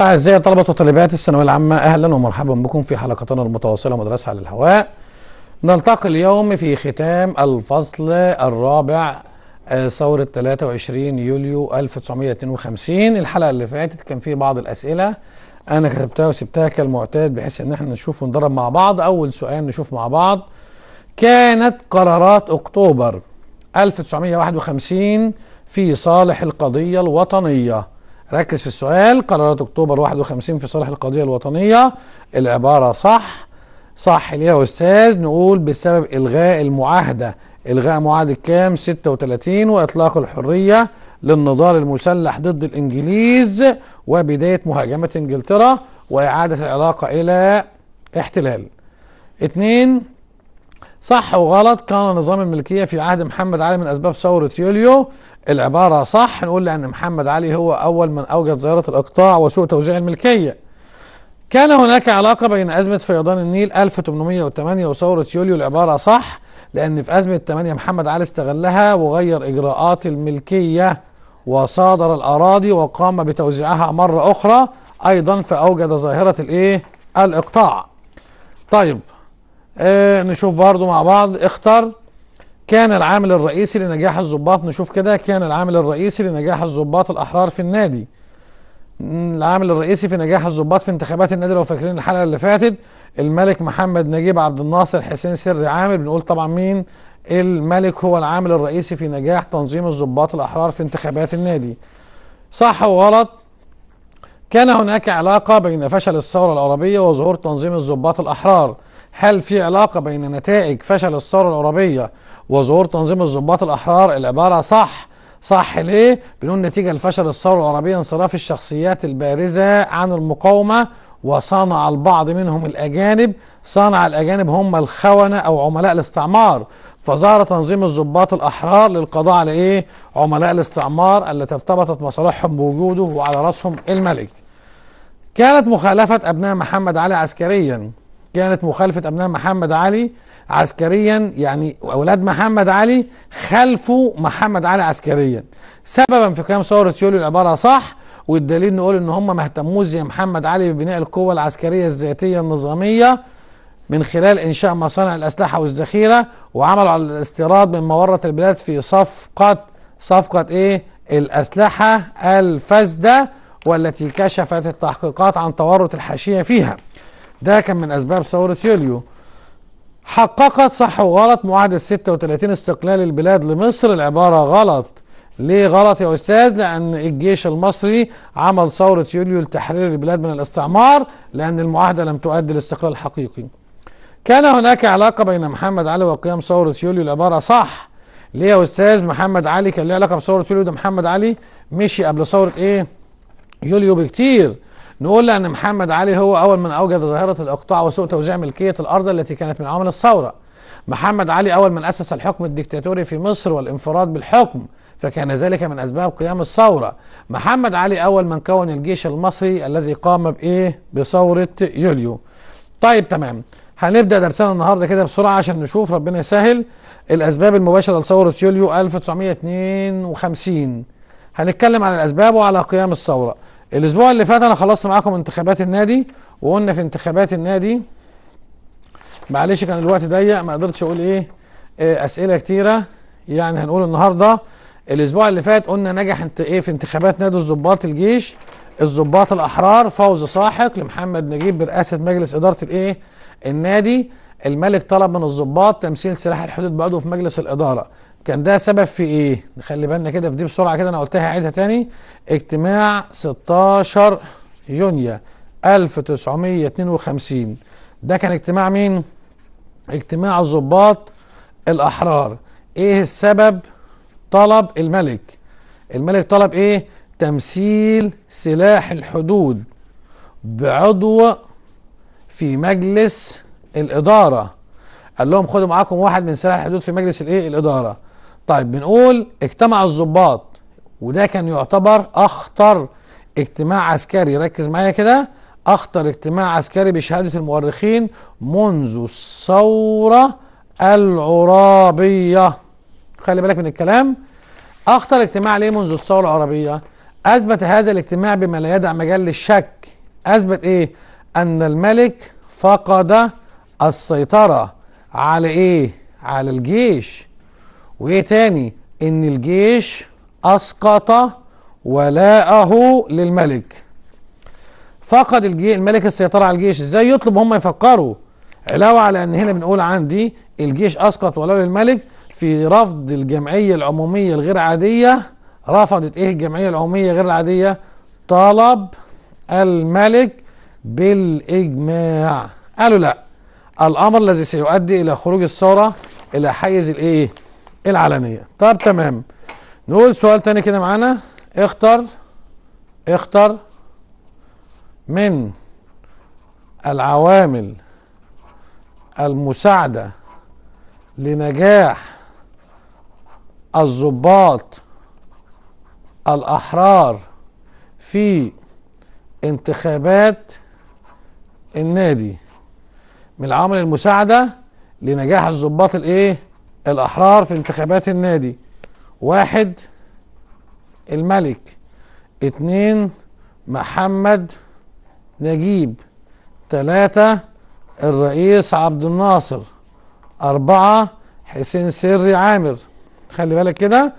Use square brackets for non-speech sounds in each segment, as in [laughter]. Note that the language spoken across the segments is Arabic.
أعزائي طلبة وطالبات الثانوية العامة أهلا ومرحبا بكم في حلقتنا المتواصلة مدرسة على الهواء. نلتقي اليوم في ختام الفصل الرابع آه، ثورة 23 يوليو 1952 الحلقة اللي فاتت كان في بعض الأسئلة أنا كتبتها وسبتها كالمعتاد بحيث إن إحنا نشوف وندرب مع بعض. أول سؤال نشوف مع بعض كانت قرارات أكتوبر 1951 في صالح القضية الوطنية؟ ركز في السؤال. قرارات أكتوبر 51 في صالح القضية الوطنية. العبارة صح. صح ليه يا أستاذ؟ نقول بسبب إلغاء المعاهدة. إلغاء معاهدة كام؟ 36 وإطلاق الحرية للنضال المسلح ضد الإنجليز وبداية مهاجمة إنجلترا وإعادة العلاقة إلى احتلال. اتنين صح وغلط. كان نظام الملكية في عهد محمد علي من أسباب ثورة يوليو. العبارة صح. نقول لأن محمد علي هو أول من أوجد ظاهرة الإقطاع وسوء توزيع الملكية. كان هناك علاقة بين أزمة فيضان النيل 1808 وثورة يوليو. العبارة صح لأن في أزمة 8 محمد علي استغلها وغير إجراءات الملكية وصادر الأراضي وقام بتوزيعها مرة أخرى. أيضا فأوجد ظاهرة الإيه؟ الإقطاع. طيب آه نشوف برضو مع بعض. اختر كان العامل الرئيسي لنجاح الضباط. نشوف كده. كان العامل الرئيسي لنجاح الضباط الأحرار في النادي. العامل الرئيسي في نجاح الضباط في انتخابات النادي لو فاكرين الحلقة اللي فاتت. الملك محمد نجيب عبد الناصر حسين سري عامر. بنقول طبعا مين؟ الملك هو العامل الرئيسي في نجاح تنظيم الضباط الأحرار في انتخابات النادي. صح وغلط كان هناك علاقة بين فشل الثورة العربية وظهور تنظيم الضباط الأحرار. هل في علاقة بين نتائج فشل الثورة العربية وظهور تنظيم الضباط الأحرار؟ العبارة صح. صح ليه؟ بنقول نتيجة لفشل الثورة العربية انصراف الشخصيات البارزة عن المقاومة وصنع البعض منهم الأجانب. صنع الأجانب هم الخونة أو عملاء الاستعمار. فظهر تنظيم الضباط الأحرار للقضاء على إيه؟ عملاء الاستعمار التي ارتبطت مصالحهم بوجوده وعلى رأسهم الملك. كانت مخالفة أبناء محمد علي عسكريا. كانت مخالفة أبناء محمد علي عسكريا يعني أولاد محمد علي خلفوا محمد علي عسكريا سببا في قيام ثورة يوليو العبارة صح والدليل نقول إن هم ما اهتموش زي محمد علي ببناء القوة العسكرية الذاتية النظامية من خلال إنشاء مصانع الأسلحة والذخيرة وعملوا على الاستيراد من مورة البلاد في صفقة صفقة إيه؟ الأسلحة الفاسدة والتي كشفت التحقيقات عن تورط الحاشية فيها ده كان من أسباب ثورة يوليو. حققت صح وغلط معاهدة 36 استقلال البلاد لمصر. العبارة غلط. ليه غلط يا أستاذ؟ لأن الجيش المصري عمل ثورة يوليو لتحرير البلاد من الاستعمار لأن المعاهدة لم تؤدي لاستقلال حقيقي كان هناك علاقة بين محمد علي وقيام ثورة يوليو. العبارة صح. ليه يا أستاذ؟ محمد علي كان له علاقة بثورة يوليو ده محمد علي مشي قبل ثورة إيه؟ يوليو بكتير. نقول لأن محمد علي هو أول من أوجد ظاهرة الإقطاع وسوء توزيع ملكية الأرض التي كانت من عوامل الثورة. محمد علي أول من أسس الحكم الدكتاتوري في مصر والانفراد بالحكم فكان ذلك من أسباب قيام الثورة. محمد علي أول من كون الجيش المصري الذي قام بإيه؟ بثورة يوليو. طيب تمام. هنبدأ درسنا النهاردة كده بسرعة عشان نشوف ربنا يسهل الأسباب المباشرة لثورة يوليو 1952 هنتكلم عن الأسباب وعلى قيام الثورة. الأسبوع اللي فات أنا خلصت معاكم انتخابات النادي وقلنا في انتخابات النادي معلش كان الوقت ضيق ما قدرتش أقول إيه, إيه أسئلة كتيرة يعني هنقول النهارده. الأسبوع اللي فات قلنا نجح انت إيه في انتخابات نادي الضباط الجيش الضباط الأحرار فوز ساحق لمحمد نجيب برئاسه مجلس إدارة الإيه النادي. الملك طلب من الضباط تمثيل سلاح الحدود بعضو في مجلس الإدارة. كان ده سبب في إيه؟ نخلي بالنا كده في دي بسرعة كده أنا قلتها هعيدها تاني. اجتماع 16 يونيو 1952 ده كان اجتماع مين؟ اجتماع الضباط الأحرار. إيه السبب؟ طلب الملك. الملك طلب إيه؟ تمثيل سلاح الحدود بعضو في مجلس الإدارة. قال لهم خدوا معاكم واحد من سلاح الحدود في مجلس الإيه؟ الإدارة. طيب بنقول اجتمع الضباط وده كان يعتبر أخطر اجتماع عسكري. ركز معايا كده. أخطر اجتماع عسكري بشهادة المؤرخين منذ الثورة العرابية. خلي بالك من الكلام. أخطر اجتماع ليه منذ الثورة العربيه أثبت هذا الاجتماع بما لا يدع مجال للشك. أثبت إيه؟ أن الملك فقد السيطرة على إيه؟ على الجيش. وإيه تاني؟ إن الجيش أسقط ولاءه للملك. فقد الملك السيطرة على الجيش. إزاي يطلب هم يفكروا؟ علاوة على إن هنا بنقول عندي الجيش أسقط ولاءه للملك في رفض الجمعية العمومية الغير عادية. رفضت إيه الجمعية العمومية غير العادية؟ طلب الملك بالإجماع. قالوا لا. الأمر الذي سيؤدي إلى خروج الثورة إلى حيز الإيه؟ العلنية. طب تمام. نقول سؤال تاني كده معانا. اختر اختر من العوامل المساعدة لنجاح الضباط الأحرار في انتخابات النادي من العوامل المساعدة لنجاح الضباط الإيه؟ الأحرار في انتخابات النادي. واحد الملك. اتنين محمد نجيب. تلاتة الرئيس عبد الناصر. أربعة حسين سري عامر. خلي بالك كده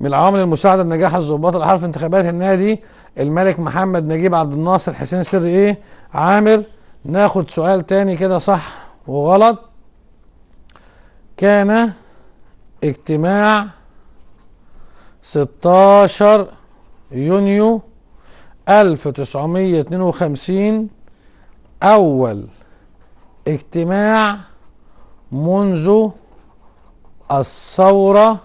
من العوامل المساعدة لنجاح الضباط الأحرار في انتخابات النادي الملك محمد نجيب عبد الناصر حسين سري إيه؟ عامر. ناخد سؤال تاني كده صح وغلط. كان اجتماع 16 يونيو 1952 أول اجتماع منذ الثورة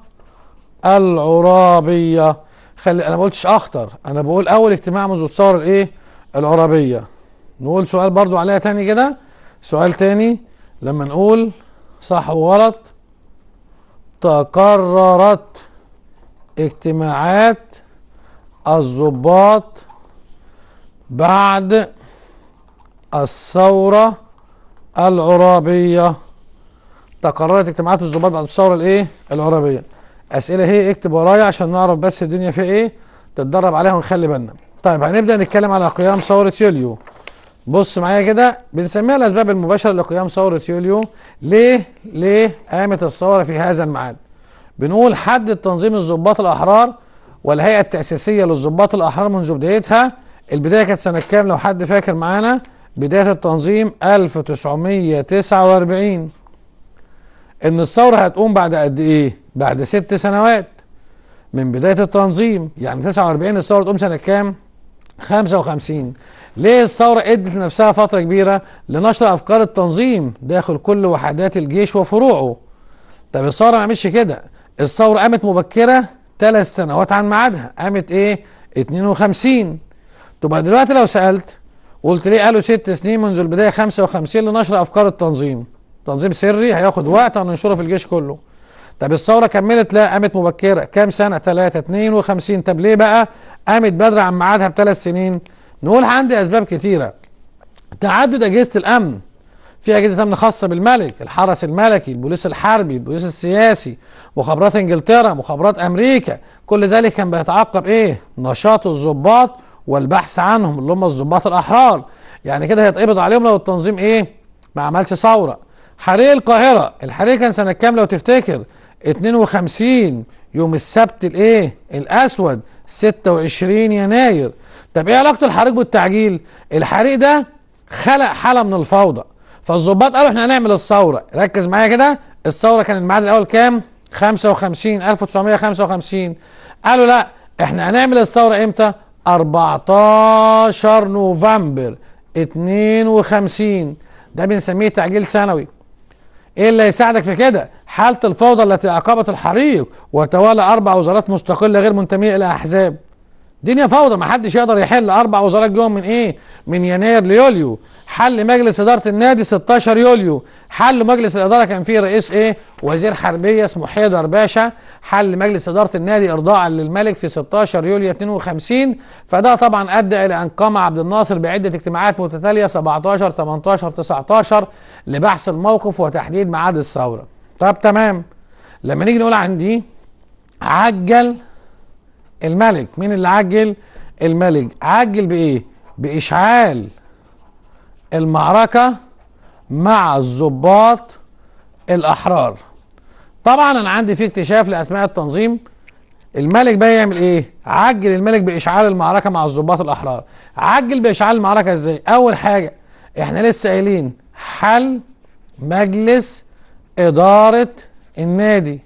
العرابية. خلي أنا ما قلتش أخطر أنا بقول أول اجتماع منذ الثورة الإيه؟ العرابية. نقول سؤال برضو عليها تاني كده؟ سؤال تاني لما نقول صح وغلط تقررت اجتماعات الضباط بعد الثورة العرابية. تقررت اجتماعات الضباط بعد الثورة الإيه؟ العرابية. أسئلة هي اكتب ورايا عشان نعرف بس الدنيا فيها إيه؟ تتدرب عليها ونخلي بالنا. طيب هنبدأ نتكلم على قيام ثورة يوليو. بص معايا كده بنسميها الأسباب المباشرة لقيام ثورة يوليو. ليه؟ ليه قامت الثورة في هذا الميعاد؟ بنقول حد تنظيم الضباط الأحرار والهيئة التأسيسية للضباط الأحرار منذ بدايتها. البداية كانت سنة كام لو حد فاكر معانا؟ بداية التنظيم 1949 إن الثورة هتقوم بعد قد إيه؟ بعد ست سنوات من بداية التنظيم. يعني 49 الثورة تقوم سنة كام؟ 55 ليه الثورة ادت لنفسها فترة كبيرة؟ لنشر أفكار التنظيم داخل كل وحدات الجيش وفروعه. طب الثورة ما عملتش كده. الثورة قامت مبكرة ثلاث سنوات عن ميعادها. قامت إيه؟ 52 تبقى دلوقتي لو سألت وقلت ليه قالوا ست سنين منذ البداية 55 لنشر أفكار التنظيم؟ تنظيم سري هياخد وقت هننشره في الجيش كله. طب الثورة كملت؟ لا قامت مبكرة. كام سنة؟ 3 52 طب ليه بقى قامت بدري عن ميعادها بثلاث سنين؟ نقول عندي أسباب كتيرة. تعدد أجهزة الأمن. في أجهزة أمن خاصة بالملك الحرس الملكي البوليس الحربي البوليس السياسي مخابرات إنجلترا مخابرات أمريكا. كل ذلك كان بيتعقب إيه؟ نشاط الضباط والبحث عنهم اللي هم الضباط الأحرار. يعني كده هيتقبض عليهم لو التنظيم إيه؟ ما عملش ثورة. حريق القاهرة. الحريق كان سنة كام لو تفتكر؟ 52 يوم السبت الايه؟ الأسود 26 يناير. طب إيه علاقة الحريق بالتعجيل؟ الحريق ده خلق حالة من الفوضى. فالظباط قالوا إحنا هنعمل الثورة. ركز معايا كده. الثورة كان الميعاد الأول كام؟ 55 1955 قالوا لا إحنا هنعمل الثورة إمتى؟ 14 نوفمبر 52 ده بنسميه تعجيل سنوي. إيه اللي يساعدك في كده؟ حالة الفوضى التي اعقبت الحريق وتوالى أربع وزارات مستقلة غير منتمية إلى أحزاب. دنيا فوضى ما حدش يقدر يحل أربع وزارات جوه من إيه؟ من يناير ليوليو. حل مجلس إدارة النادي 16 يوليو. حل مجلس الإدارة كان فيه رئيس إيه؟ وزير حربية اسمه حيدر باشا. حل مجلس إدارة النادي ارضاء للملك في 16 يوليو 52 فده طبعا أدى إلى أن قام عبد الناصر بعدة اجتماعات متتالية 17 18 19 لبحث الموقف وتحديد ميعاد الثورة. طب تمام. لما نيجي نقول عندي عجل الملك. مين اللي عجل الملك؟ عجل بإيه؟ بإشعال. المعركة مع الضباط الأحرار. طبعا أنا عندي في اكتشاف لأسماء التنظيم. الملك بقى يعمل إيه؟ عجل الملك بإشعال المعركة مع الضباط الأحرار. عجل بإشعال المعركة إزاي؟ أول حاجة إحنا لسه قايلين حل مجلس إدارة النادي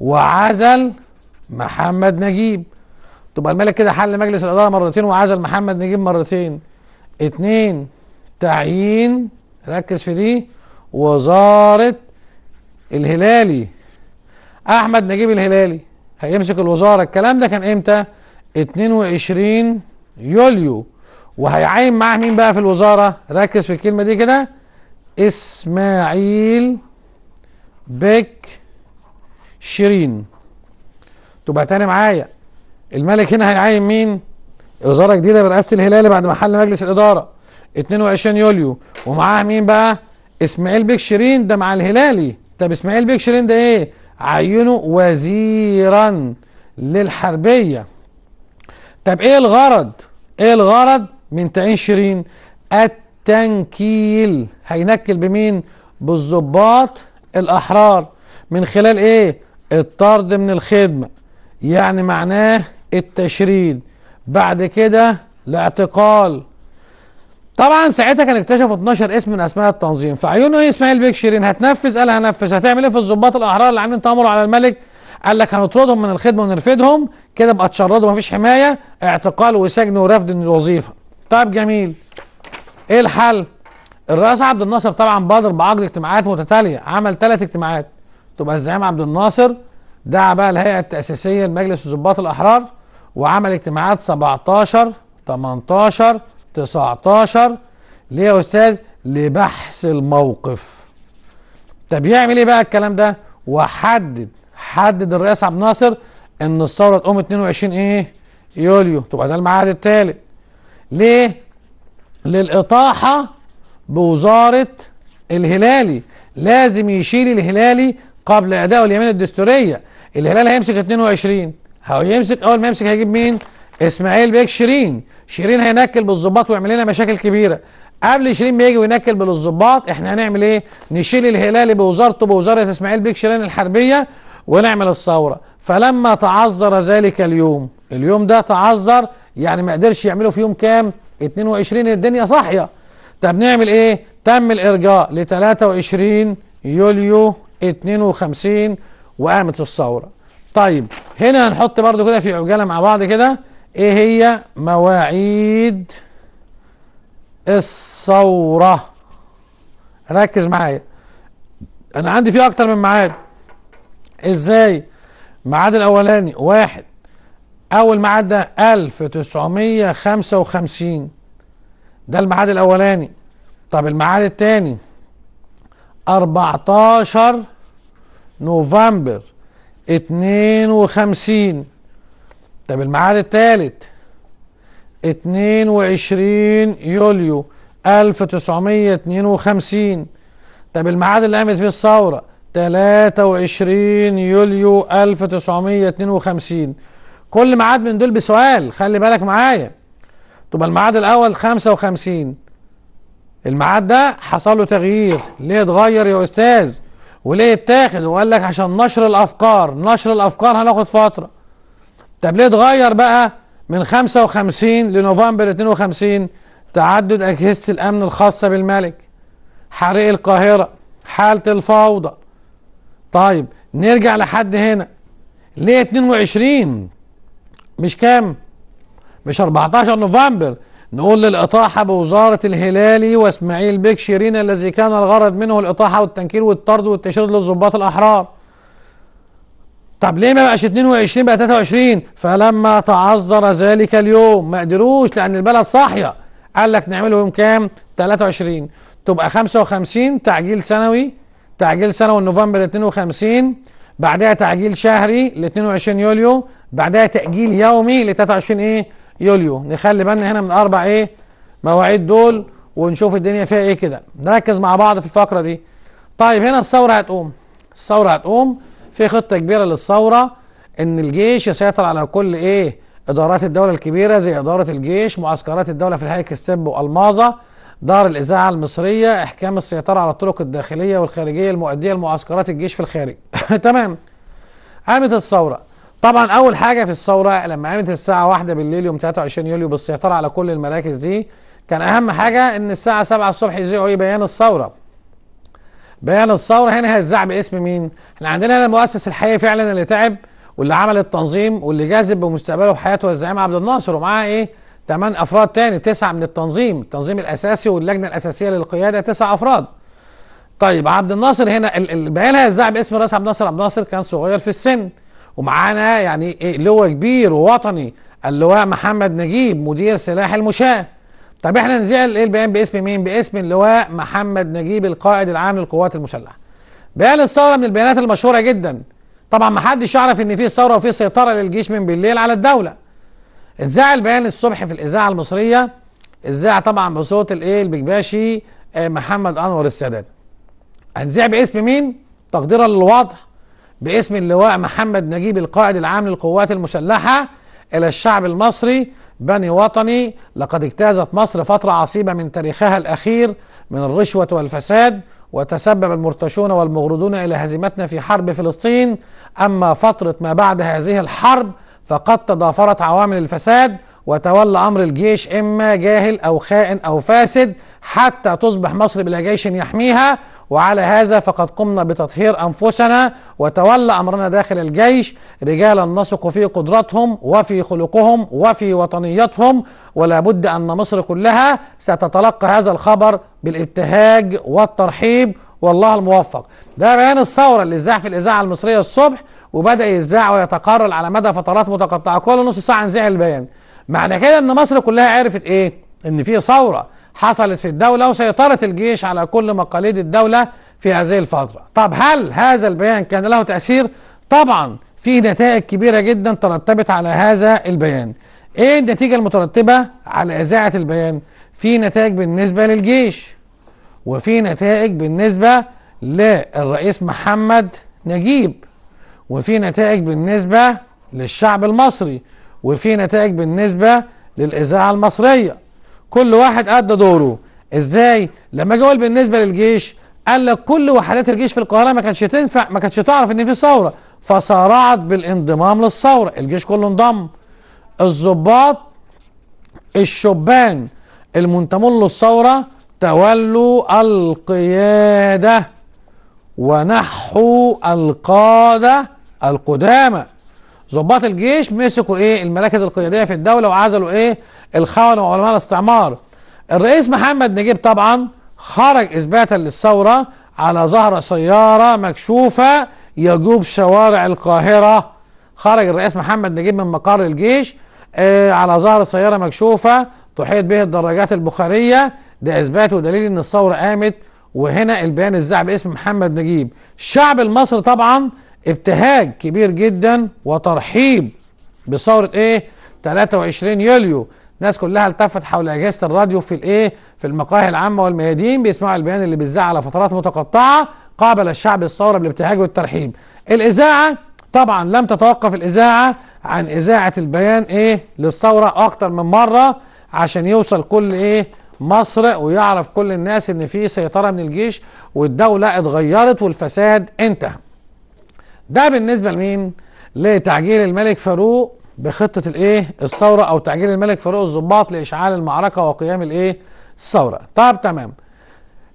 وعزل محمد نجيب. تبقى الملك كده حل مجلس الإدارة مرتين وعزل محمد نجيب مرتين. اتنين تعيين ركز في دي وزارة الهلالي. أحمد نجيب الهلالي هيمسك الوزارة. الكلام ده كان إمتى؟ 22 يوليو. وهيعين معاه مين بقى في الوزارة؟ ركز في الكلمة دي كده. إسماعيل بك شيرين. تبقى تاني معايا. الملك هنا هيعين مين؟ وزاره جديدة برئاسه الهلالي بعد ما حل مجلس الإدارة. 22 يوليو. ومعاه مين بقى؟ إسماعيل بيك شيرين ده مع الهلالي. طب إسماعيل بيك شيرين ده إيه؟ عينه وزيرا للحربية. طب إيه الغرض؟ إيه الغرض؟ من تعيين شيرين. التنكيل. هينكل بمين؟ بالضباط الأحرار. من خلال إيه؟ الطرد من الخدمة. يعني معناه التشريد. بعد كده الاعتقال. طبعا ساعتها كان اكتشفوا 12 اسم من أسماء التنظيم فعيونه إيه إسماعيل بيك شيرين هتنفذ قال هنفذ. هتعمل إيه في الضباط الأحرار اللي عاملين تامروا على الملك؟ قال لك هنطردهم من الخدمة ونرفدهم. كده بقى تشردوا مفيش حماية اعتقال وسجن ورفض الوظيفة. طيب جميل. إيه الحل؟ الرئيس عبد الناصر طبعا بادر بعقد اجتماعات متتالية عمل ثلاث اجتماعات. تبقى الزعيم عبد الناصر؟ دعا بقى الهيئة التأسيسية لمجلس الضباط الأحرار وعمل اجتماعات 17 18 19 ليه يا أستاذ لبحث الموقف. طب يعمل إيه بقى الكلام ده؟ وحدد حدد الرئيس عبد الناصر إن الثورة تقوم 22 إيه؟ يوليو. تبقى ده الميعاد الثالث ليه؟ للإطاحة بوزارة الهلالي. لازم يشيل الهلالي قبل أداء اليمين الدستورية. الهلال هيمسك 22 هيمسك أول ما يمسك هيجيب مين؟ إسماعيل بيك شيرين. شيرين هينكل بالظباط ويعمل لنا مشاكل كبيرة. قبل شيرين ما يجي وينكل بالظباط إحنا هنعمل إيه؟ نشيل الهلالي بوزارته بوزارة إسماعيل بيك شيرين الحربية ونعمل الثورة. فلما تعذر ذلك اليوم اليوم ده تعذر يعني ما قدرش يعمله في يوم كام؟ 22 الدنيا صاحية. طب نعمل إيه؟ تم الإرجاء ل 23 يوليو 52 وقامت الثورة. طيب هنا هنحط برضو كده في عجالة مع بعض كده. إيه هي؟ مواعيد الثورة. ركز معايا. أنا عندي فيه أكتر من ميعاد. إزاي؟ الميعاد الأولاني واحد. أول ميعاد ده 1955 ده الميعاد الأولاني. طب الميعاد الثاني 14 نوفمبر 52 طب الميعاد الثالث 22 يوليو 1952 طب الميعاد اللي قامت فيه الثورة؟ 23 يوليو 1952 كل ميعاد من دول بسؤال خلي بالك معايا. تبقى الميعاد الأول 55 الميعاد ده حصل له تغيير. ليه اتغير يا أستاذ؟ وليه اتاخد؟ وقال لك عشان نشر الأفكار. نشر الأفكار هناخد فترة. طب ليه اتغير بقى من 55 لنوفمبر 52 تعدد أجهزة الأمن الخاصة بالملك؟ حريق القاهرة حالة الفوضى. طيب نرجع لحد هنا. ليه 22 مش كام؟ مش 14 نوفمبر. نقول للإطاحة بوزارة الهلالي وإسماعيل بيك شيرين الذي كان الغرض منه الإطاحة والتنكيل والطرد والتشريد للضباط الأحرار. طب ليه ما بقاش 22 بقى 23 فلما تعذر ذلك اليوم ما قدروش لأن البلد صاحية. قال لك نعمله يوم كام 23 تبقى 55 تعجيل سنوي تعجيل سنوي نوفمبر 52 بعدها تعجيل شهري ل 22 يوليو بعدها تأجيل يومي ل 23 إيه؟ يوليو. نخلي بالنا هنا من أربع إيه؟ مواعيد دول ونشوف الدنيا فيها إيه كده. نركز مع بعض في الفقرة دي. طيب هنا الثورة هتقوم. الثورة هتقوم. في خطة كبيرة للثورة إن الجيش يسيطر على كل إيه إدارات الدولة الكبيرة زي إدارة الجيش معسكرات الدولة في الهيئه السب وألماظة دار الإذاعة المصرية إحكام السيطرة على الطرق الداخلية والخارجية المؤدية لمعسكرات الجيش في الخارج. [laughs] تمام. قامت الثورة. طبعا أول حاجة في الثورة لما قامت الساعة واحدة بالليل يوم 23 يوليو بالسيطرة على كل المراكز دي كان أهم حاجة إن الساعة 7 الصبح يذيعوا إيه بيان الثورة. بيان الثوره هنا هيتذاع باسم مين؟ إحنا عندنا هنا المؤسس الحقيقي فعلا اللي تعب واللي عمل التنظيم واللي جاذب بمستقبله وحياته الزعيم عبد الناصر ومعاه إيه؟ ثمان أفراد تاني تسعة من التنظيم التنظيم الأساسي واللجنة الأساسية للقيادة تسع أفراد. طيب عبد الناصر هنا ال- البيان هيتذاع باسم الرئيس عبد الناصر. عبد الناصر كان صغير في السن ومعانا يعني إيه؟ لواء كبير ووطني اللواء محمد نجيب مدير سلاح المشاة. طب إحنا نذيع الايه البيان باسم مين؟ باسم اللواء محمد نجيب القائد العام للقوات المسلحة. بيان الثورة من البيانات المشهورة جدا. طبعا ما حدش يعرف إن في ثورة وفي سيطرة للجيش من بالليل على الدولة. اتذاع البيان الصبح في الإذاعة المصرية؟ اتذاع طبعا بصوت الإيه؟ البكباشي آه، محمد أنور السادات. هنذيع باسم مين؟ تقديرا للوضع باسم اللواء محمد نجيب القائد العام للقوات المسلحة إلى الشعب المصري. بني وطني لقد اجتازت مصر فترة عصيبة من تاريخها الأخير من الرشوة والفساد وتسبب المرتشون والمغرضون إلى هزيمتنا في حرب فلسطين. أما فترة ما بعد هذه الحرب فقد تضافرت عوامل الفساد وتولى أمر الجيش إما جاهل أو خائن أو فاسد حتى تصبح مصر بلا جيش يحميها. وعلى هذا فقد قمنا بتطهير أنفسنا وتولى أمرنا داخل الجيش. رجالا نثق في قدرتهم وفي خلقهم وفي وطنيتهم ولا بد أن مصر كلها ستتلقى هذا الخبر بالابتهاج والترحيب. والله الموفق. ده بيان الثورة اللي اتذاع في الإذاعة المصرية الصبح وبدأ يذاع ويتقرر على مدى فترات متقطعة. كل نص ساعة نذيع البيان. معنى كده إن مصر كلها عرفت إيه؟ إن في ثورة. حصلت في الدولة وسيطرة الجيش على كل مقاليد الدولة في هذه الفترة. طب هل هذا البيان كان له تأثير؟ طبعا في نتائج كبيرة جدا ترتبت على هذا البيان. إيه النتيجة المترتبة؟ على إذاعة البيان. في نتائج بالنسبة للجيش وفي نتائج بالنسبة للرئيس محمد نجيب وفي نتائج بالنسبة للشعب المصري وفي نتائج بالنسبة للإذاعة المصرية. كل واحد أدى دوره. إزاي؟ لما جه بالنسبة للجيش قال لك كل وحدات الجيش في القاهرة ما كانتش تنفع ما كانتش تعرف إن في ثورة. فصارعت بالانضمام للثورة. الجيش كله انضم. الضباط الشبان المنتمون للثورة تولوا القيادة ونحوا القادة القدامى. ضباط الجيش مسكوا إيه؟ المراكز القيادية في الدولة وعزلوا إيه؟ الخونة وعلماء الاستعمار. الرئيس محمد نجيب طبعا خرج إثباتا للثورة على ظهر سيارة مكشوفة يجوب شوارع القاهرة. خرج الرئيس محمد نجيب من مقر الجيش آه على ظهر سيارة مكشوفة تحيط به الدراجات البخارية. ده إثبات ودليل إن الثورة قامت وهنا البيان اتذاع باسم محمد نجيب. الشعب المصري طبعا ابتهاج كبير جدا وترحيب بثورة إيه؟ 23 يوليو. الناس كلها التفت حول أجهزة الراديو في الإيه؟ في المقاهي العامة والميادين بيسمعوا البيان اللي بيذاع على فترات متقطعة قابل الشعب الثورة بالابتهاج والترحيب. الإذاعة طبعا لم تتوقف الإذاعة عن إذاعة البيان إيه؟ للثورة أكتر من مرة عشان يوصل كل إيه؟ مصر ويعرف كل الناس إن في سيطرة من الجيش والدولة اتغيرت والفساد انتهى. ده بالنسبة لمين؟ لتعجيل الملك فاروق بخطة الإيه؟ الثورة أو تعجيل الملك فاروق الضباط لإشعال المعركة وقيام الإيه؟ الثورة. طب تمام.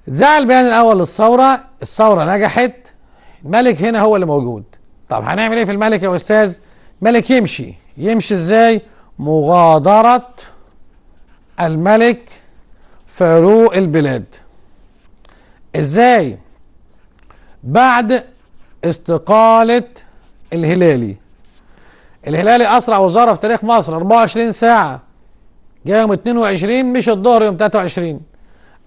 اتذاع البيان الأول للثورة الثورة نجحت الملك هنا هو اللي موجود. طب هنعمل إيه في الملك يا أستاذ؟ ملك يمشي. يمشي إزاي؟ مغادرة الملك فاروق البلاد. إزاي؟ بعد استقالة الهلالي. الهلالي أسرع وزارة في تاريخ مصر 24 ساعة. جاء يوم 22 مش الظهر يوم 23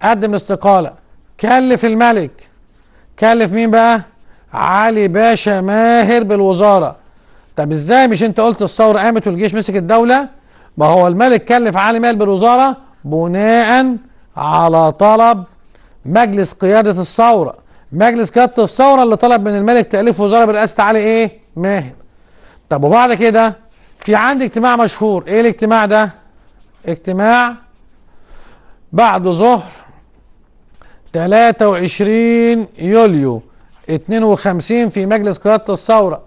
قدم استقالة. كلف الملك. كلف مين بقى؟ علي باشا ماهر بالوزارة. طب إزاي مش أنت قلت الثورة قامت والجيش مسك الدولة؟ ما هو الملك كلف علي ماهر بالوزارة بناء على طلب مجلس قيادة الثورة. مجلس قيادة الثورة اللي طلب من الملك تأليف وزارة برئاسة علي إيه؟ ماهر. طب وبعد كده في عندي اجتماع مشهور. إيه الاجتماع ده؟ اجتماع بعد ظهر 23 يوليو 52 في مجلس قيادة الثورة.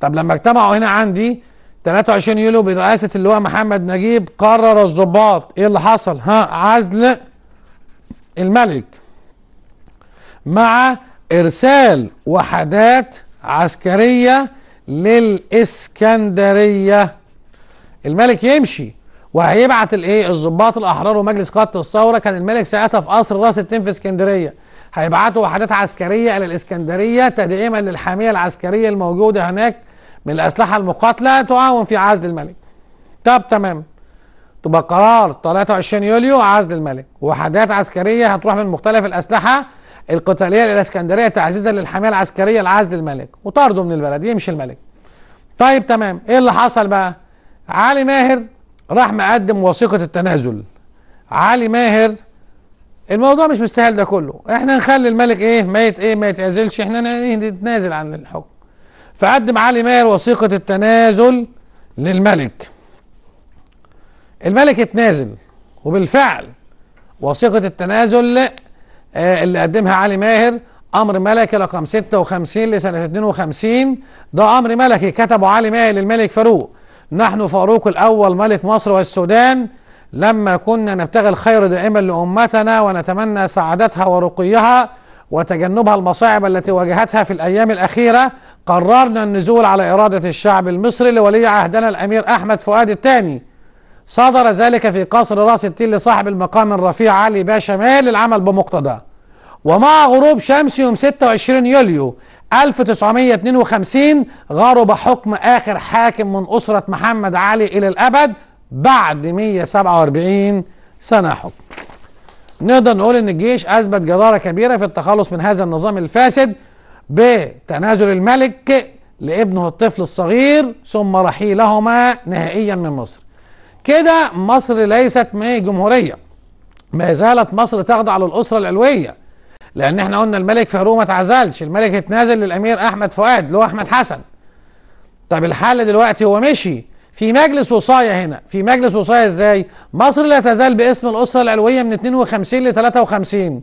طب لما اجتمعوا هنا عندي 23 يوليو برئاسة اللواء محمد نجيب قرر الضباط. إيه اللي حصل؟ ها عزل الملك. مع إرسال وحدات عسكرية للإسكندرية. الملك يمشي وهيبعت الايه الضباط الأحرار ومجلس قاده الثورة. كان الملك ساعتها في قصر راس التين في إسكندرية. هيبعتوا وحدات عسكرية إلى الاسكندريه تدعيما للحامية العسكرية الموجودة هناك من الأسلحة المقاتلة تعاون في عزل الملك. طب تمام. تبقى قرار 23 يوليو عزل الملك. وحدات عسكرية هتروح من مختلف الأسلحة القتالية الاسكندريه تعزيزا للحماية العسكرية لعزل الملك وطرده من البلد يمشي الملك. طيب تمام. إيه اللي حصل بقى؟ علي ماهر راح مقدم وثيقة التنازل. علي ماهر الموضوع مش مستاهل ده كله. إحنا نخلي الملك إيه؟ ما يت إيه؟ ما يتعزلش. إحنا نتنازل عن الحكم. فقدم علي ماهر وثيقة التنازل للملك. الملك اتنازل وبالفعل وثيقة التنازل اللي قدمها علي ماهر أمر ملكي رقم 56 لسنة 52 ده أمر ملكي كتبه علي ماهر للملك فاروق. نحن فاروق الأول ملك مصر والسودان. لما كنا نبتغي الخير دائما لأمتنا ونتمنى سعادتها ورقيها وتجنبها المصاعب التي واجهتها في الأيام الأخيرة قررنا النزول على إرادة الشعب المصري لولي عهدنا الأمير أحمد فؤاد الثاني صدر ذلك في قصر راس التين لصاحب المقام الرفيع علي باشا مال للعمل بمقتضاه ومع غروب شمس يوم 26 يوليو 1952 غرب حكم آخر حاكم من أسرة محمد علي إلى الأبد بعد 147 سنة حكم. نقدر نقول إن الجيش أثبت جدارة كبيرة في التخلص من هذا النظام الفاسد بتنازل الملك لابنه الطفل الصغير ثم رحيلهما نهائيا من مصر. كده مصر ليست جمهورية. ما زالت مصر تخضع للأسرة العلوية لأن إحنا قلنا الملك فاروق ما تعزلش الملك اتنازل للأمير أحمد فؤاد اللي هو أحمد حسن. طب الحل دلوقتي هو مشي. في مجلس وصاية هنا. في مجلس وصاية إزاي؟ مصر لا تزال باسم الأسرة العلوية من 52 ل 53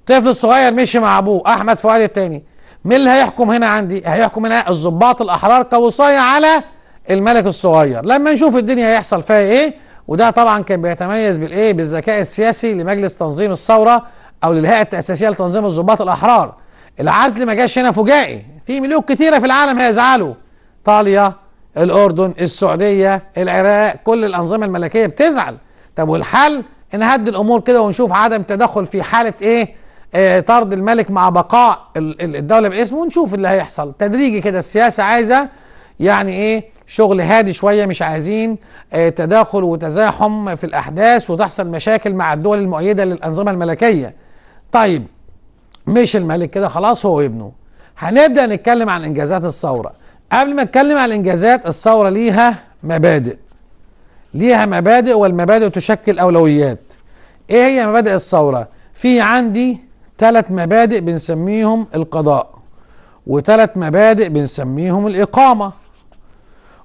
الطفل الصغير مشي مع أبوه أحمد فؤاد الثاني مين اللي هيحكم هنا عندي؟ هيحكم هنا الضباط الأحرار كوصاية على الملك الصغير. لما نشوف الدنيا هيحصل فيها إيه وده طبعا كان بيتميز بالإيه بالذكاء السياسي لمجلس تنظيم الثورة أو للهيئة التأسيسية لتنظيم الضباط الأحرار. العزل ما جاش هنا فجائي. في ملوك كتيرة في العالم هيزعلوا. إيطاليا الأردن السعودية العراق كل الأنظمة الملكية بتزعل. طب والحل؟ نهدي الأمور كده ونشوف عدم تدخل في حالة إيه آه طرد الملك مع بقاء الدولة باسمه ونشوف اللي هيحصل. تدريجي كده السياسة عايزة يعني إيه شغل هادي شوية مش عايزين آه تداخل وتزاحم في الأحداث وتحصل مشاكل مع الدول المؤيدة للأنظمة الملكية. طيب مش الملك كده خلاص هو ابنه. هنبدأ نتكلم عن إنجازات الثورة. قبل ما نتكلم عن إنجازات الثورة ليها مبادئ. ليها مبادئ والمبادئ تشكل أولويات. إيه هي مبادئ الثورة؟ في عندي ثلاث مبادئ بنسميهم القضاء وثلاث مبادئ بنسميهم الإقامة.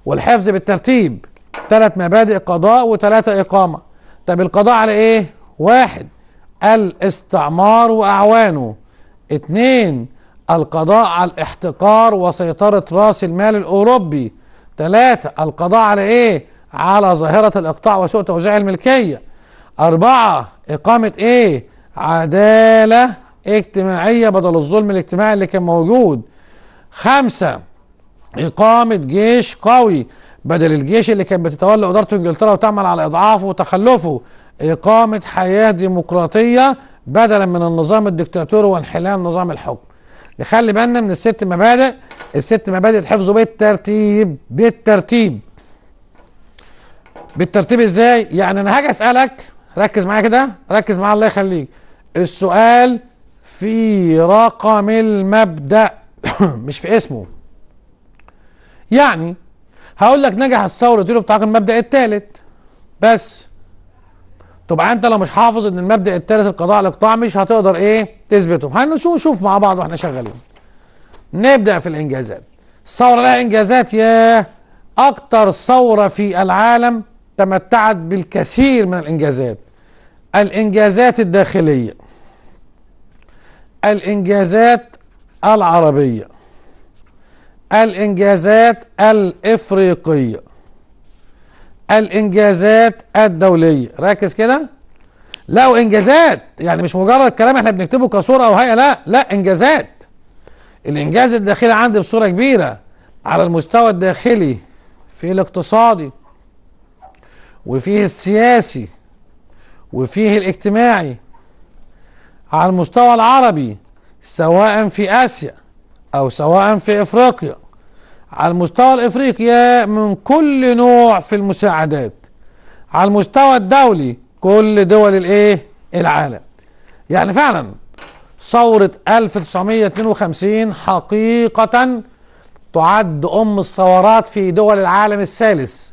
والحفظ بالترتيب. ثلاث مبادئ قضاء وثلاثة إقامة. طب القضاء على إيه؟ واحد الاستعمار وأعوانه. اثنين القضاء على الاحتقار وسيطرة رأس المال الأوروبي. ثلاثة القضاء على إيه؟ على ظاهرة الإقطاع وسوء توزيع الملكية. أربعة إقامة إيه؟ عدالة اجتماعية بدل الظلم الاجتماعي اللي كان موجود. خمسة إقامة جيش قوي بدل الجيش اللي كانت بتتولى ادارته إنجلترا وتعمل على إضعافه وتخلفه. إقامة حياة ديمقراطية بدلا من النظام الدكتاتوري وانحلال نظام الحكم. نخلي بالنا من الست مبادئ. الست مبادئ الحفظ بالترتيب بالترتيب. بالترتيب إزاي؟ يعني أنا هاجي أسألك ركز معايا كده ركز معايا الله يخليك. السؤال في رقم المبدأ. [coughs] مش في اسمه. يعني هقول لك نجح الثورة تقول بتاع المبدأ الثالث بس طبعا انت لو مش حافظ ان المبدأ الثالث القضاء على الاقطاع مش هتقدر إيه تثبته. هنشوف نشوف مع بعض وإحنا شغالين. نبدأ في الإنجازات. الثورة لها إنجازات يا أكتر ثورة في العالم تمتعت بالكثير من الإنجازات. الإنجازات الداخلية. الإنجازات العربية. الإنجازات الإفريقية. الإنجازات الدولية. ركز كده. لا انجازات يعني مش مجرد كلام إحنا بنكتبه كصورة أو هيئة لا لا إنجازات. الإنجاز الداخلي عندي بصورة كبيرة على المستوى الداخلي في الاقتصادي وفيه السياسي وفيه الاجتماعي. على المستوى العربي سواء في آسيا أو سواء في إفريقيا. على المستوى الإفريقي من كل نوع في المساعدات. على المستوى الدولي كل دول الإيه؟ العالم. يعني فعلا ثورة 1952 حقيقة تعد أم الثورات في دول العالم الثالث.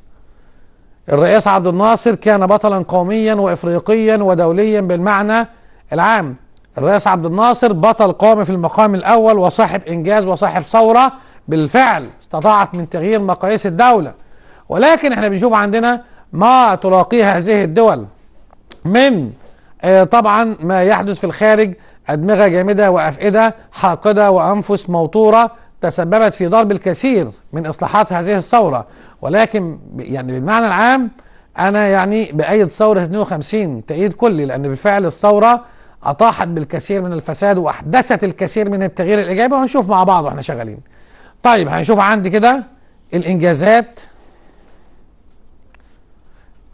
الرئيس عبد الناصر كان بطلا قوميا وإفريقيا ودوليا بالمعنى العام. الرئيس عبد الناصر بطل قومي في المقام الأول وصاحب إنجاز وصاحب ثورة بالفعل استطاعت من تغيير مقاييس الدولة. ولكن إحنا بنشوف عندنا ما تلاقيه هذه الدول من آه طبعا ما يحدث في الخارج أدمغة جامدة وأفئدة حاقدة وأنفس موتورة تسببت في ضرب الكثير من إصلاحات هذه الثورة. ولكن يعني بالمعنى العام أنا يعني بأيد ثورة 52 تأييد كلي لأن بالفعل الثورة أطاحت بالكثير من الفساد وأحدثت الكثير من التغيير الإيجابي وهنشوف مع بعض وإحنا شغالين. طيب هنشوف عندي كده الإنجازات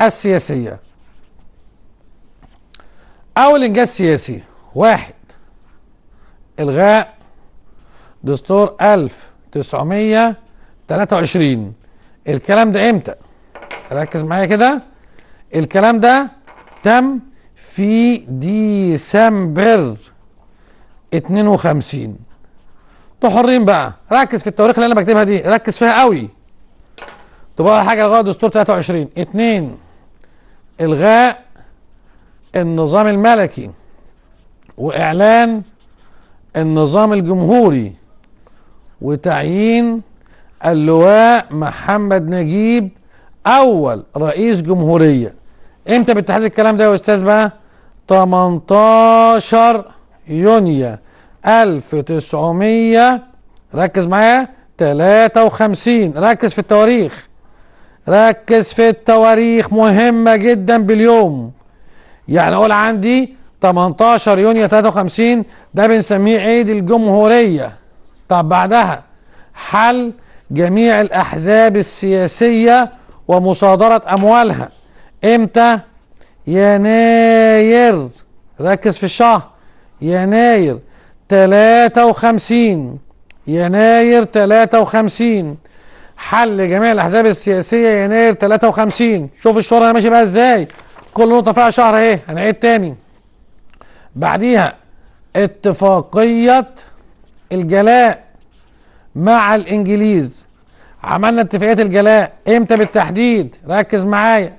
السياسية. أول إنجاز سياسي واحد إلغاء دستور 1923 الكلام ده إمتى؟ ركز معايا كده. الكلام ده تم في ديسمبر 52 حرين بقى ركز في التواريخ اللي أنا بكتبها دي ركز فيها قوي تبقى حاجة الغاء دستور 23 اتنين إلغاء النظام الملكي وإعلان النظام الجمهوري وتعيين اللواء محمد نجيب أول رئيس جمهورية. إمتى باتحاد الكلام ده يا أستاذ بقى؟ 18 يونيو 1900 ركز معايا. 53 ركز في التواريخ. ركز في التواريخ. مهمة جدا باليوم. يعني أقول عندي 18 يونيو 53 ده بنسميه عيد الجمهورية. طب بعدها حل جميع الأحزاب السياسية ومصادرة أموالها. إمتى؟ يناير. ركز في الشهر يناير. 53 يناير 53 حل جميع الأحزاب السياسية يناير 53 شوف الشهر أنا ماشي بقى إزاي. كل نقطة فيها شهر اهي هنعيد تاني. بعديها اتفاقية الجلاء مع الإنجليز. عملنا اتفاقية الجلاء. إمتى بالتحديد؟ ركز معايا.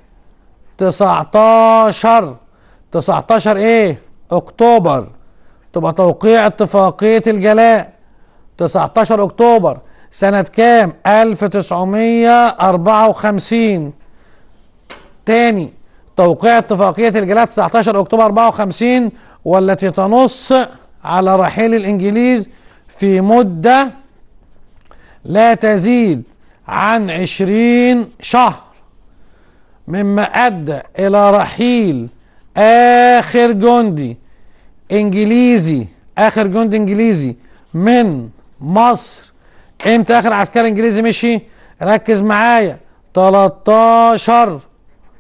19 19 إيه؟ أكتوبر. تبقى توقيع اتفاقية الجلاء. 19 أكتوبر. سنة كام؟ 1954 تاني. توقيع اتفاقية الجلاء 19 أكتوبر 54 والتي تنص على رحيل الإنجليز في مدة لا تزيد عن 20 شهر. مما أدى إلى رحيل آخر جندي إنجليزي آخر جندي إنجليزي من مصر. إمتى آخر عسكري إنجليزي مشي؟ ركز معايا. 13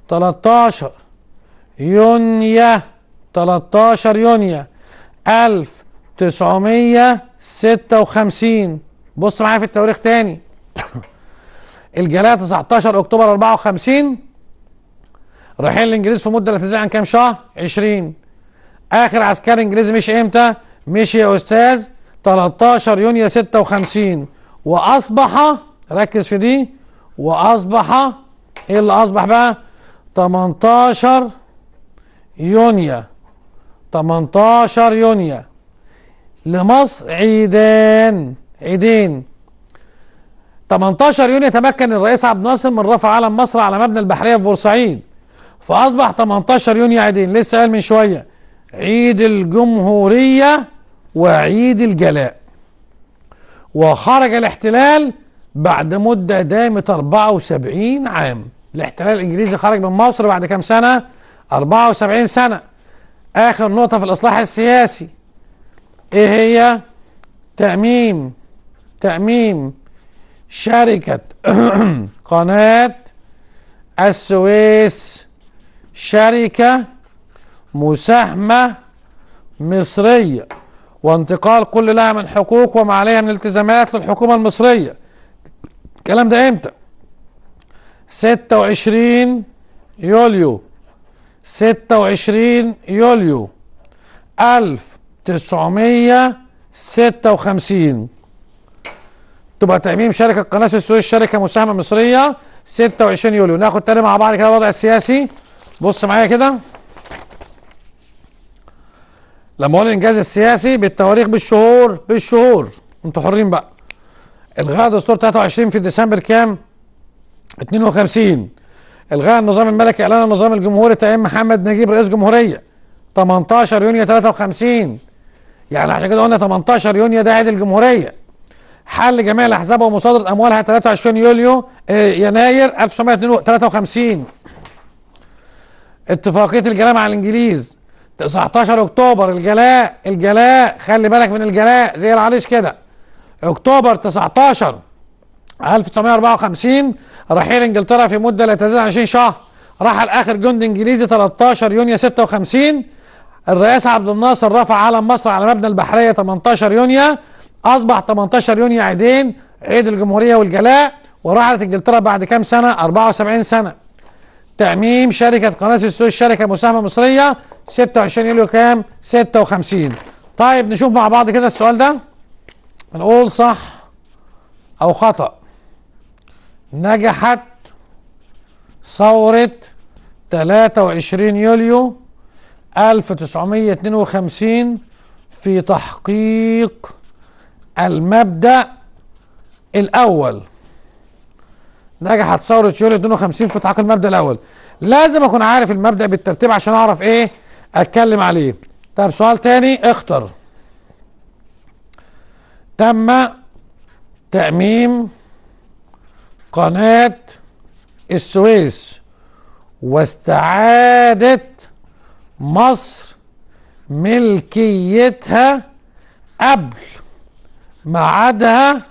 13 يونيو 13 يونيو 1956 بص معايا في التواريخ تاني. [coughs] الجلاء 19 أكتوبر 54 رحيل الإنجليز في مدة لا تزيد عن كام شهر؟ 20 آخر عسكري إنجليزي مشي إمتى؟ مشي يا أستاذ 13 يونيو 56 واصبح ركز في دي. واصبح إيه اللي أصبح بقى؟ 18 يونيو. 18 يونيو. لمصر عيدان عيدين. 18 يونيو تمكن الرئيس عبد الناصر من رفع علم مصر على مبنى البحرية في بورسعيد. فأصبح 18 يونيو عيدين لسه قال من شوية. عيد الجمهورية وعيد الجلاء. وخرج الاحتلال بعد مدة دامت 74 عام. الاحتلال الإنجليزي خرج من مصر بعد كام سنة؟ 74 سنة. آخر نقطة في الإصلاح السياسي. إيه هي؟ تأميم تأميم شركة [coughs] قناة السويس شركة مساهمة مصرية. وانتقال كل لها من حقوق وما عليها من التزامات للحكومة المصرية. الكلام ده إمتى؟ 26 يوليو. 26 يوليو. 1956 تبقى تأميم شركة قناة السويس شركة مساهمة مصرية 26 يوليو. ناخد تاني مع بعض كده الوضع السياسي. بص معايا كده. لما أقول الإنجاز السياسي بالتواريخ بالشهور بالشهور. أنتوا حرين بقى. الغاء دستور 23 في ديسمبر كام؟ 52 الغاء النظام الملكي إعلان النظام الجمهوري تأييد محمد نجيب رئيس جمهورية. 18 يونيو 53 يعني عشان كده قلنا 18 يونيو ده عيد الجمهورية. حل جميع الأحزاب ومصادره أموالها 23 يوليو آه، يناير 1953 اتفاقية الجلاء مع الإنجليز. 19 أكتوبر الجلاء الجلاء خلي بالك من الجلاء زي العريش كده. أكتوبر 19 1954 رحيل إنجلترا في مدة لا تزيد عن 20 شهر رحل اخر جندي إنجليزي 13 يونيو 56 الرئيس عبد الناصر رفع علم مصر على مبنى البحرية 18 يونيو. أصبح 18 يونيو عيدين عيد الجمهورية والجلاء ورحلت إنجلترا بعد كام سنة؟ 74 سنة. تأميم شركة قناة السويس شركة مساهمة مصرية 26 يوليو كام 56 طيب نشوف مع بعض كده السؤال ده. نقول صح أو خطأ. نجحت ثورة 23 يوليو 1952 في تحقيق المبدأ الأول. نجحت ثورة يوليو 52 في تحقيق المبدأ الأول. لازم أكون عارف المبدأ بالترتيب عشان أعرف إيه أتكلم عليه. طب سؤال تاني اختر. تم تأميم قناة السويس واستعادة مصر ملكيتها قبل ميعادها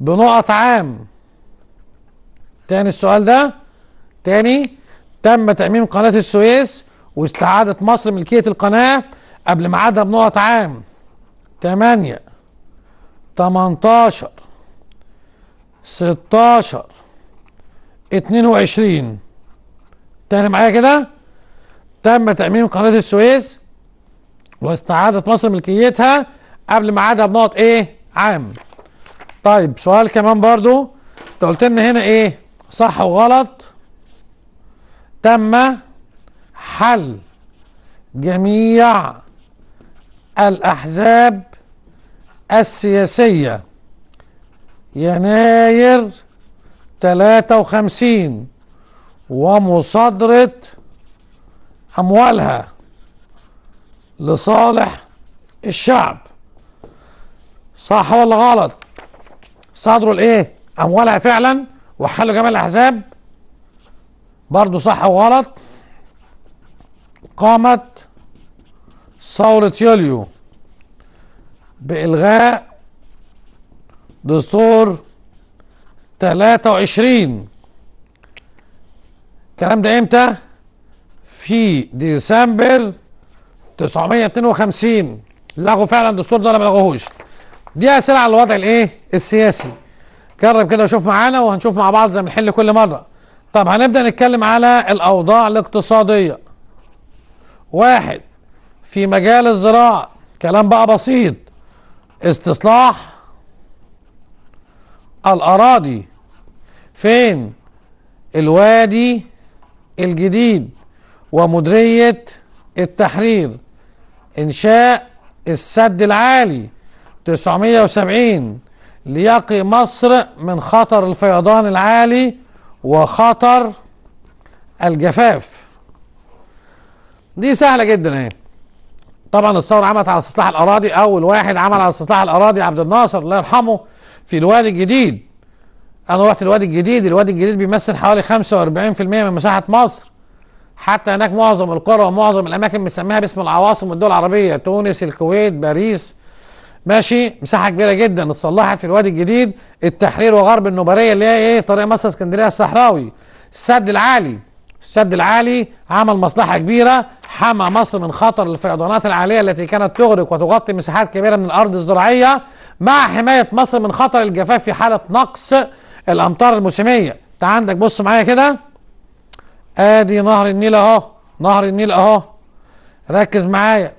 بنقط عام. تاني السؤال ده؟ تاني. تم تأميم قناة السويس واستعادة مصر ملكية القناة قبل ميعادها بنقط عام. 8 18 16 22 تاني معايا كده؟ تم تأميم قناة السويس واستعادة مصر ملكيتها قبل ميعادها بنقط إيه؟ عام. طيب سؤال كمان برضو. أنت قلت لنا هنا إيه؟ صح وغلط تم حل جميع الأحزاب السياسية. يناير 53 ومصادرة أموالها لصالح الشعب. صح ولا غلط؟ صادروا الإيه؟ أموالها فعلا؟ وحلوا جميع الأحزاب برضو صح وغلط قامت ثورة يوليو بإلغاء دستور 23 الكلام ده إمتى؟ في ديسمبر 952 لغوا فعلا الدستور ده ولا ما لغوهوش؟ دي أسئلة على الوضع الإيه؟ السياسي جرب كده وشوف معانا وهنشوف مع بعض زي ما بنحل كل مرة. طب هنبدأ نتكلم على الأوضاع الاقتصادية. واحد في مجال الزراعة كلام بقى بسيط استصلاح الأراضي فين؟ الوادي الجديد ومديريه التحرير إنشاء السد العالي 970 ليقي مصر من خطر الفيضان العالي وخطر الجفاف. دي سهلة جدا أهي. طبعا الثورة عملت على استصلاح الأراضي. أول واحد عمل على استصلاح الأراضي عبد الناصر الله يرحمه في الوادي الجديد. أنا رحت الوادي الجديد. الوادي الجديد بيمثل حوالي 45% من مساحة مصر. حتى هناك معظم القرى ومعظم الأماكن مسميها باسم العواصم والدول العربية تونس الكويت باريس. ماشي؟ مساحة كبيرة جدا اتصلحت في الوادي الجديد. التحرير وغرب النوبرية اللي هي إيه؟ طريق مصر اسكندرية الصحراوي. السد العالي. السد العالي عمل مصلحة كبيرة حمى مصر من خطر الفيضانات العالية التي كانت تغرق وتغطي مساحات كبيرة من الأرض الزراعية مع حماية مصر من خطر الجفاف في حالة نقص الأمطار الموسمية. انت عندك بص معايا كده. آدي نهر النيل أهو. نهر النيل أهو. ركز معايا.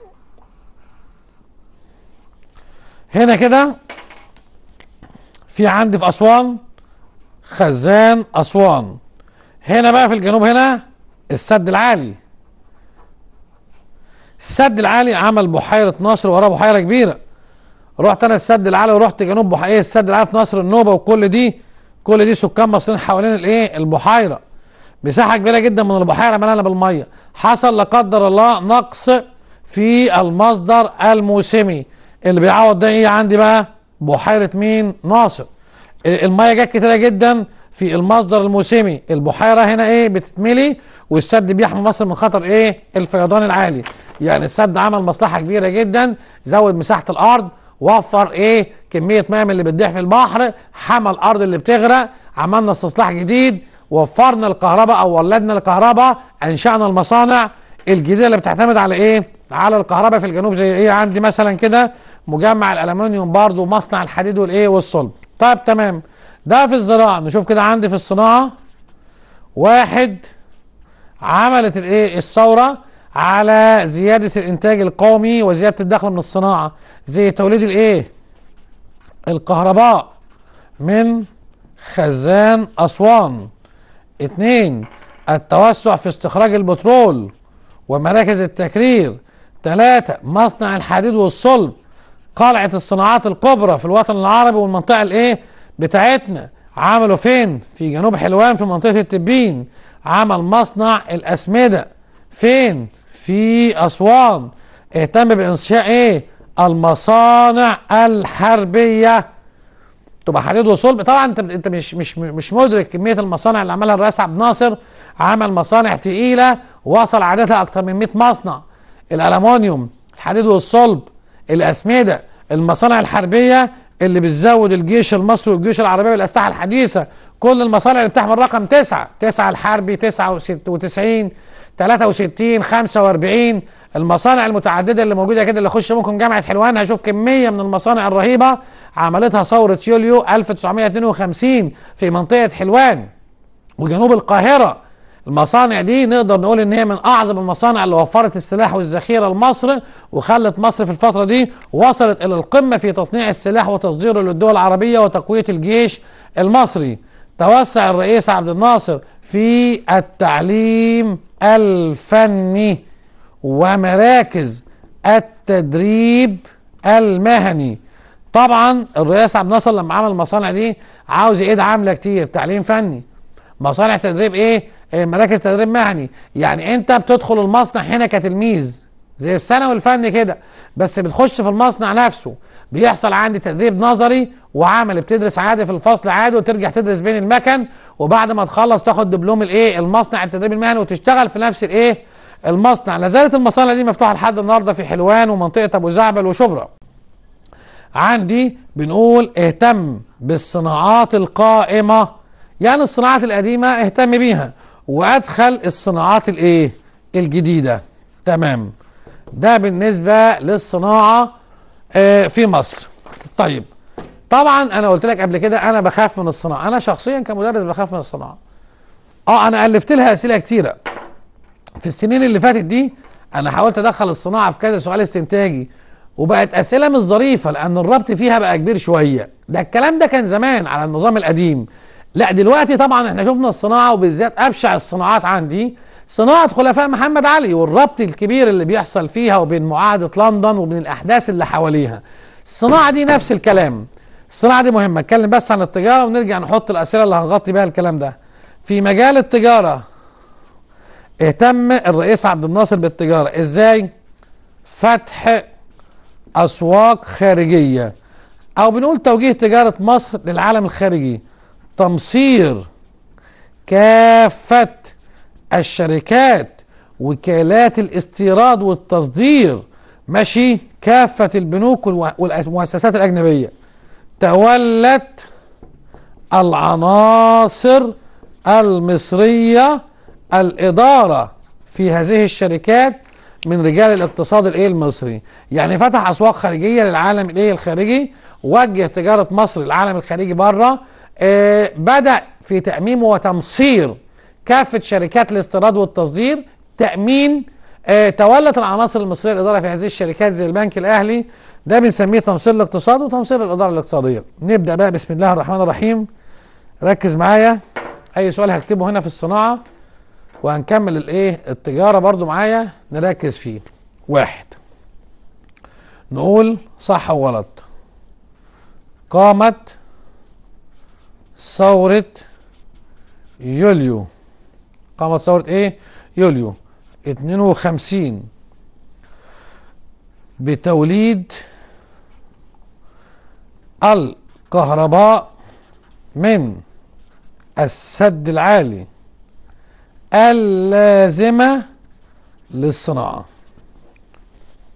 هنا كده في عندي في أسوان خزان أسوان. هنا بقى في الجنوب هنا السد العالي. السد العالي عمل بحيرة ناصر وراه بحيرة كبيرة. رحت أنا السد العالي ورحت جنوب بحيرة السد العالي في ناصر النوبة وكل دي كل دي سكان مصريين حوالين الإيه البحيرة. مساحة كبيرة جدا من البحيرة مليانة بالمية. حصل لا قدر الله نقص في المصدر الموسمي. اللي بيعوض ده إيه عندي بقى؟ بحيرة مين؟ ناصر. المية جت كتيرة جدا في المصدر الموسمي. البحيرة هنا إيه؟ بتتملي والسد بيحمي مصر من خطر إيه؟ الفيضان العالي. يعني السد عمل مصلحة كبيرة جدا زود مساحة الأرض وفر إيه؟ كمية مياه من اللي بتضيع في البحر حمى الأرض اللي بتغرق عملنا استصلاح جديد وفرنا الكهرباء أو ولدنا الكهرباء أنشأنا المصانع الجديدة اللي بتعتمد على إيه؟ على الكهرباء في الجنوب زي إيه؟ عندي مثلا كده. مجمع الالومنيوم برضو مصنع الحديد والإيه والصلب. طيب تمام. ده في الزراعة. نشوف كده عندي في الصناعة. واحد عملت الإيه؟ الثورة على زيادة الإنتاج القومي وزيادة الدخل من الصناعة زي توليد الإيه؟ الكهرباء من خزان أسوان. اثنين التوسع في استخراج البترول ومراكز التكرير. ثلاثة مصنع الحديد والصلب قلعة الصناعات الكبرى في الوطن العربي والمنطقة الايه؟ بتاعتنا. عملوا فين؟ في جنوب حلوان في منطقة التبين عمل مصنع الأسمدة. فين؟ في أسوان. اهتم بإنشاء إيه؟ المصانع الحربية. تبقى حديد وصلب. طبعا انت انت مش مش مش مدرك كمية المصانع اللي عملها الرئيس عبد الناصر. عمل مصانع تقيلة وصل عددها أكثر من 100 مصنع. الالومنيوم الحديد والصلب الاسمده المصانع الحربية اللي بتزود الجيش المصري والجيوش العربية بالأسلحة الحديثة. كل المصانع اللي بتحمل رقم 9 9 الحربي 99 63 45 المصانع المتعددة اللي موجودة كده اللي اخش ممكن جامعة حلوان هشوف كمية من المصانع الرهيبة عملتها ثورة يوليو 1952 في منطقة حلوان وجنوب القاهرة. المصانع دي نقدر نقول إن هي من أعظم المصانع اللي وفرت السلاح والذخيرة لمصر وخلت مصر في الفترة دي وصلت إلى القمة في تصنيع السلاح وتصديره للدول العربية وتقوية الجيش المصري. توسع الرئيس عبد الناصر في التعليم الفني ومراكز التدريب المهني. طبعا الرئيس عبد الناصر لما عمل المصانع دي عاوز ايد عامله كتير تعليم فني. مصانع تدريب إيه, مراكز تدريب مهني يعني أنت بتدخل المصنع هنا كتلميذ زي الثانوي الفني كده بس بتخش في المصنع نفسه. بيحصل عندي تدريب نظري وعملي بتدرس عادي في الفصل عادي وترجع تدرس بين المكن وبعد ما تخلص تاخد دبلوم الإيه المصنع التدريب المهني وتشتغل في نفس الإيه المصنع. لا زالت المصانع دي مفتوحة لحد النهارده في حلوان ومنطقة أبو زعبل وشبرا. عندي بنقول اهتم بالصناعات القائمة يعني الصناعات القديمة اهتم بيها. وادخل الصناعات الايه؟ الجديدة. تمام. ده بالنسبة للصناعة آه في مصر. طيب. طبعا أنا قلت لك قبل كده أنا بخاف من الصناعة. أنا شخصيا كمدرس بخاف من الصناعة. آه أنا ألفت لها أسئلة كتيرة. في السنين اللي فاتت دي أنا حاولت أدخل الصناعة في كذا سؤال استنتاجي وبقت أسئلة مش ظريفة لأن الربط فيها بقى كبير شوية. ده الكلام ده كان زمان على النظام القديم. لا دلوقتي طبعا إحنا شفنا الصناعة وبالذات أبشع الصناعات عندي. صناعة خلفاء محمد علي والربط الكبير اللي بيحصل فيها وبين معاهدة لندن وبين الأحداث اللي حواليها. الصناعة دي نفس الكلام. الصناعة دي مهمة. اتكلم بس عن التجارة ونرجع نحط الأسئلة اللي هنغطي بيها الكلام ده. في مجال التجارة اهتم الرئيس عبد الناصر بالتجارة. إزاي؟ فتح أسواق خارجية. أو بنقول توجيه تجارة مصر للعالم الخارجي. تمصير كافة الشركات وكالات الاستيراد والتصدير. ماشي؟ كافة البنوك والمؤسسات الأجنبية. تولت العناصر المصرية الإدارة في هذه الشركات من رجال الاقتصاد الإيه المصري. يعني فتح أسواق خارجية للعالم الإيه الخارجي وجه تجارة مصر للعالم الخارجي بره آه بدأ في تأميم وتمصير كافة شركات الاستيراد والتصدير. تأمين آه تولت العناصر المصرية الاداره في هذه الشركات زي البنك الأهلي. ده بنسميه تمصير الاقتصاد وتمصير الإدارة الاقتصادية. نبدأ بقى بسم الله الرحمن الرحيم. ركز معايا. أي سؤال هكتبه هنا في الصناعة. وهنكمل الإيه التجارة برضو معايا. نركز فيه. واحد. نقول صح وغلط. قامت ثورة يوليو. قامت ثورة إيه؟ يوليو. 52 بتوليد الكهرباء من السد العالي اللازمة للصناعة.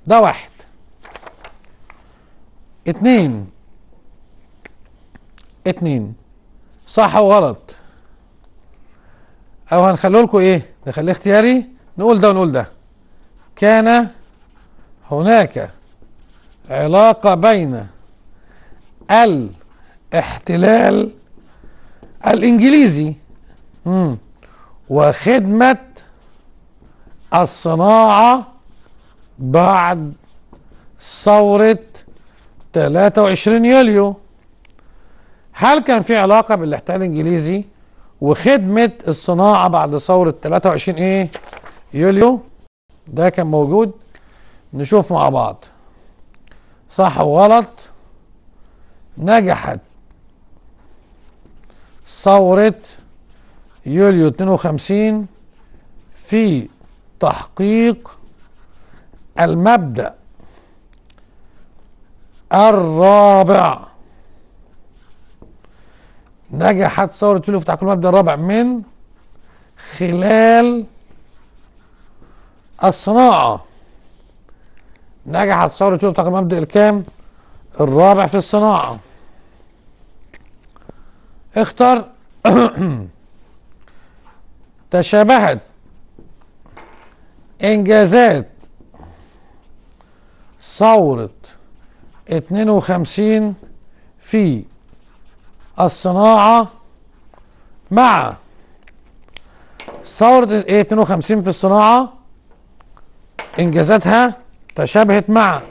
ده واحد. اتنين. اتنين. صح وغلط أو هنخليه لكم إيه؟ نخليه اختياري نقول ده ونقول ده. كان هناك علاقة بين الاحتلال الإنجليزي. وخدمة الصناعة بعد ثورة 23 يوليو. هل كان في علاقة بالاحتلال الإنجليزي وخدمة الصناعة بعد ثورة 23 إيه؟ يوليو؟ ده كان موجود. نشوف مع بعض. صح وغلط؟ نجحت ثورة يوليو 52 في تحقيق المبدأ الرابع. نجحت ثورة يوليو في تحقيق المبدأ الرابع من خلال الصناعة نجحت ثورة يوليو في المبدأ الكام؟ الرابع في الصناعة اختر [clears throat] تشابهت إنجازات ثورة 52 في الصناعة مع ثورة إيه 52 في الصناعة. إنجازاتها تشابهت مع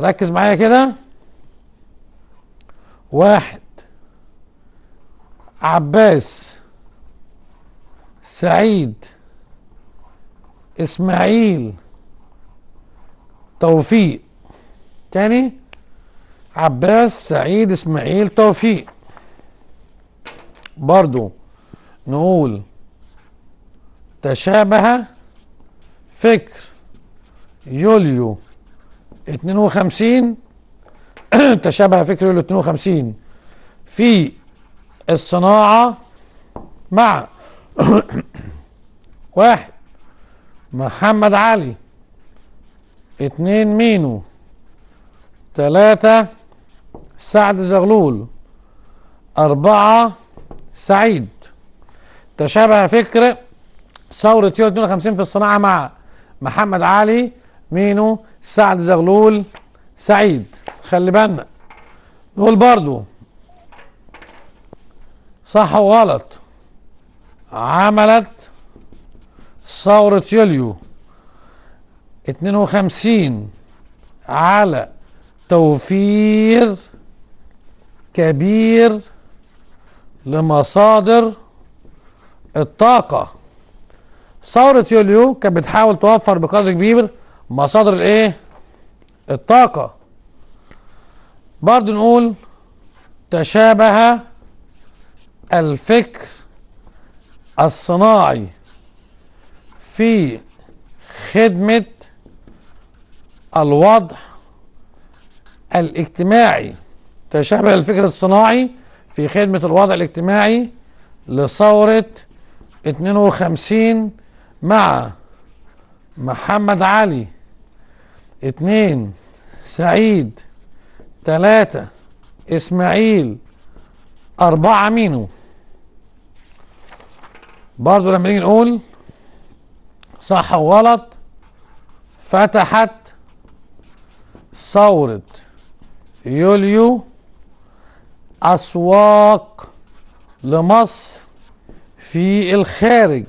ركز معايا كده. واحد عباس سعيد إسماعيل توفيق. تاني عباس سعيد إسماعيل توفيق. برضو نقول تشابه فكر يوليو 52 [clears throat] تشابه فكر يوليو 52 في الصناعة مع [clears throat] واحد محمد علي اتنين مينو تلاتة سعد زغلول أربعة سعيد. تشابه فكر ثورة يوليو 52 في الصناعة مع محمد علي مينو سعد زغلول سعيد. خلي بالنا. نقول برضو. صح وغلط. عملت ثورة يوليو 52 على توفير كبير لمصادر الطاقة. ثورة يوليو كانت بتحاول توفر بقدر كبير مصادر الايه؟ الطاقة. برضو نقول تشابه الفكر الصناعي في خدمة الوضع الاجتماعي. تشابه الفكر الصناعي في خدمة الوضع الاجتماعي لثورة 52 مع محمد علي اتنين سعيد تلاتة إسماعيل أربعة مينو. برضو لما نيجي نقول صح وغلط فتحت ثورة يوليو أسواق لمصر في الخارج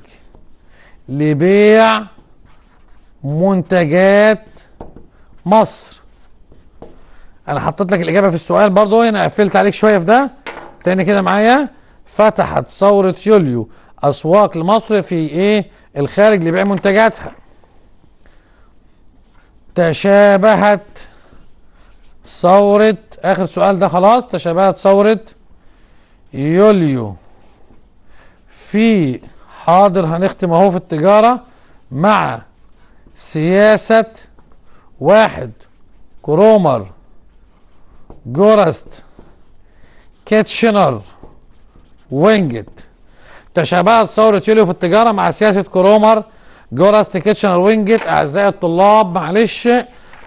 لبيع منتجات مصر. أنا حطيت لك الإجابة في السؤال برضو هنا قفلت عليك شوية في ده. تاني كده معايا. فتحت ثورة يوليو أسواق لمصر في إيه؟ الخارج لبيع منتجاتها. تشابهت ثورة آخر سؤال ده خلاص تشابهت ثورة يوليو. في حاضر هنختم أهو في التجارة مع سياسة واحد كرومر جورست كيتشنر وينجت تشابهت ثورة يوليو في التجارة مع سياسة كرومر جورست كيتشنر وينجت أعزائي الطلاب معلش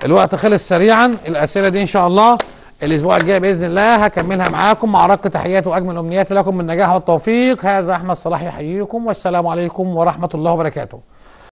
الوقت خلص سريعا. الأسئلة دي إن شاء الله الأسبوع الجاي بإذن الله هكملها معاكم. مع أرق تحياتي وأجمل أمنياتي لكم. بالنجاح والتوفيق. هذا أحمد صلاح يحييكم. والسلام عليكم ورحمة الله وبركاته.